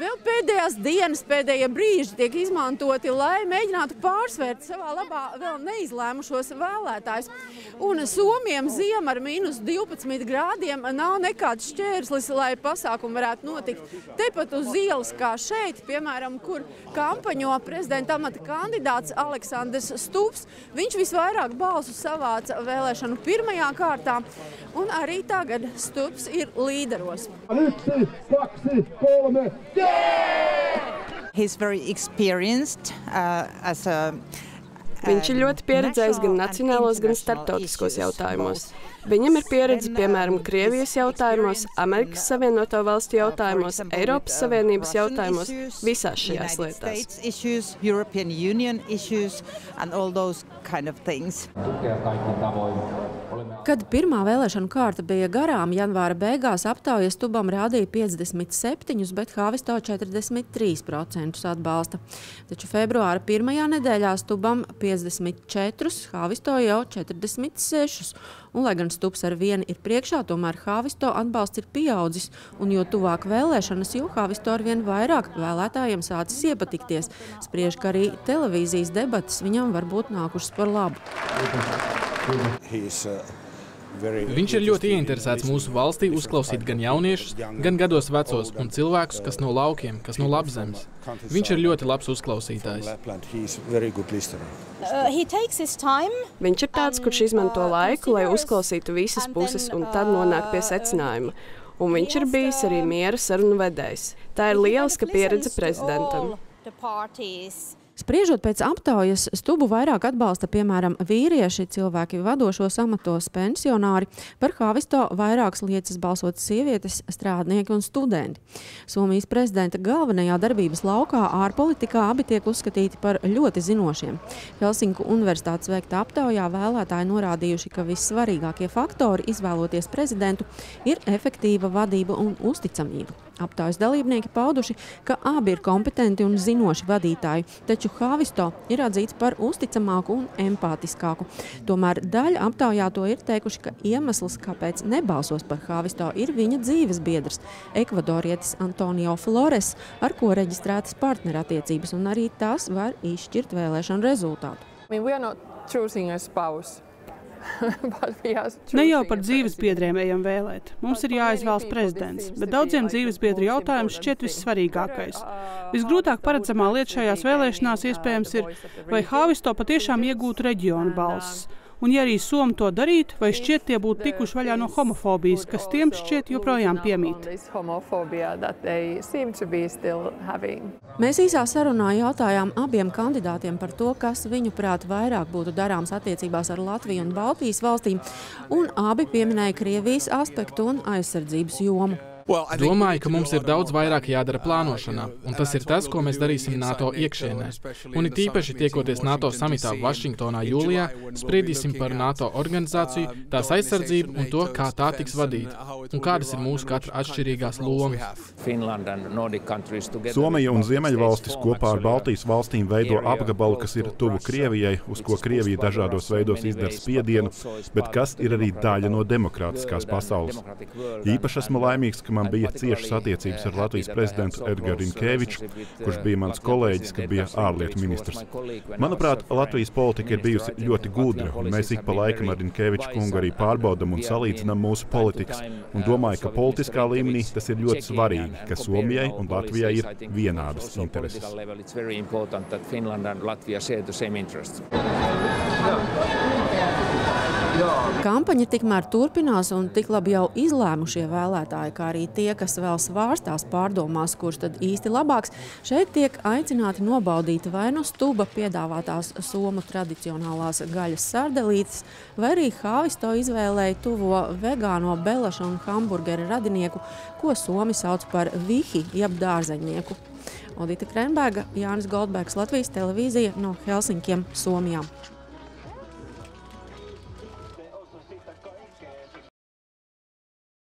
Vēl pēdējās dienas, pēdējie brīži tiek izmantoti, lai mēģinātu pārsvērt savā labā vēl neizlēmušos vēlētājus. Un Somijam ziema ar mīnus 12 grādiem nav nekāds šķērslis, lai pasākumi varētu notikt. Tepat uz ielas kā šeit, piemēram, kur kampaņo prezidenta amata kandidāts Aleksandrs Stups. Viņš visvairāk balsu savāca vēlēšanu pirmajā kārtā, un arī tagad Stups ir līderos. Yksi, kaksi, kolme, He's very experienced uh, as a Viņš ir ļoti pieredzējis gan nacionālos, gan starptautiskos jautājumos. Viņam ir pieredze piemēram Krievijas jautājumos, Amerikas Savienoto Valstu jautājumos, Eiropas Savienības jautājumos, visās šajās lietās. Kad pirmā vēlēšana kārta bija garām, janvāra beigās aptaujas Tubam rādīja 57, bet Hāvisto 43% atbalsta. Taču februāra pirmajā nedēļā Stubam 54, Hāvisto jau 46. Un, lai gan Stups ar vienu ir priekšā, tomēr Hāvisto atbalsts ir pieaudzis. Un jo tuvāk vēlēšanas, jo Hāvisto ar vien vairāk vēlētājiem sācis iepatikties. Spriež, ka arī televīzijas debatas viņam var būt nākušas par labu. Viņš ir ļoti ieinteresēts mūsu valstī uzklausīt gan jauniešus, gan gados vecos un cilvēkus, kas no laukiem, kas no labzemes. Viņš ir ļoti labs uzklausītājs. Viņš ir tāds, kurš izmanto laiku, lai uzklausītu visas puses un tad nonāk pie secinājuma. Un viņš ir bijis arī miera sarunu vedējs. Tā ir lieliska pieredze prezidentam. Spriežot pēc aptaujas, stubu vairāk atbalsta piemēram vīrieši, cilvēki vadošos amatos, pensionāri. Par Hāvisto vairākas liecas balsot sievietes, strādnieki un studenti. Somijas prezidenta galvenajā darbības laukā ārpolitikā abi tiek uzskatīti par ļoti zinošiem. Helsinku universitātes veiktā aptaujā vēlētāji norādījuši, ka vissvarīgākie faktori izvēloties prezidentu ir efektīva vadība un uzticamība. Aptaujas dalībnieki pauduši, ka abi ir kompetenti un zinoši vadītāji, taču Hāvisto ir atzīts par uzticamāku un empātiskāku. Tomēr daļa aptaujā to ir teikuši, ka iemesls, kāpēc nebalsos par Hāvisto, ir viņa dzīves biedrs, ekvadorietis Antonio Flores, ar ko reģistrētas partnerattiecības, un arī tas var izšķirt vēlēšanu rezultātu. I mean, we are not choosing a spouse. Ne jau par dzīvesbiedriem ejam vēlēt. Mums ir jāizvēlas prezidents, bet daudziem dzīvesbiedru jautājums šķiet vissvarīgākais. Visgrūtāk paredzamā lieta šajās vēlēšanās iespējams ir, vai Hāvisto patiešām iegūtu reģionu balsis. Un, ja arī Somi to darītu, vai šķiet tie būtu tikuši vaļā no homofobijas, kas tiem šķiet joprojām piemīt. Mēs īsā sarunā jautājām abiem kandidātiem par to, kas viņu prāt vairāk būtu darāms attiecībās ar Latviju un Baltijas valstīm, un abi pieminēja Krievijas aspektu un aizsardzības jomu. Domāju, ka mums ir daudz vairāk jādara plānošanā, un tas ir tas, ko mēs darīsim NATO iekšienē. Un it īpaši tiekoties NATO samitā Vašingtonā jūlijā, spriedīsim par NATO organizāciju, tās aizsardzību un to, kā tā tiks vadīta, un kādas ir mūsu katra atšķirīgās lomas. Somija un Ziemeļvalstis kopā ar Baltijas valstīm veido apgabalu, kas ir tuvu Krievijai, uz ko Krievija dažādos veidos izdara spiedienu, bet kas ir arī daļa no demokrātiskās pasaules. Īpaši esmu laimīgs, ka man bija ciešas attiecības ar Latvijas prezidentu Edgars Rinkeviču, kurš bija mans kolēģis, kad bija ārlietu ministrs. Manuprāt, Latvijas politika ir bijusi ļoti gudra, un mēs ik pa laikam ar Rinkeviču kungu arī pārbaudam un salīdzinām mūsu politikas. Un domāju, ka politiskā līmenī tas ir ļoti svarīgi, ka Somijai un Latvijai ir vienādas intereses. Kampaņa tikmēr turpinās, un tik labi jau izlēmušie vēlētāji, kā arī tie, kas vēl svārstās pārdomās, kurš tad īsti labāks, šeit tiek aicināti nobaudīt vai nu stuba piedāvātās somu tradicionālās gaļas sardelītes, vai arī Hāvisto izvēlēja tuvo vegāno belašu un hamburgeru radinieku, ko Somi sauc par vihi, jeb dārzeņnieku. Odita Krenberga, Jānis Goldbergs, Latvijas televīzija no Helsinkiem, Somijā.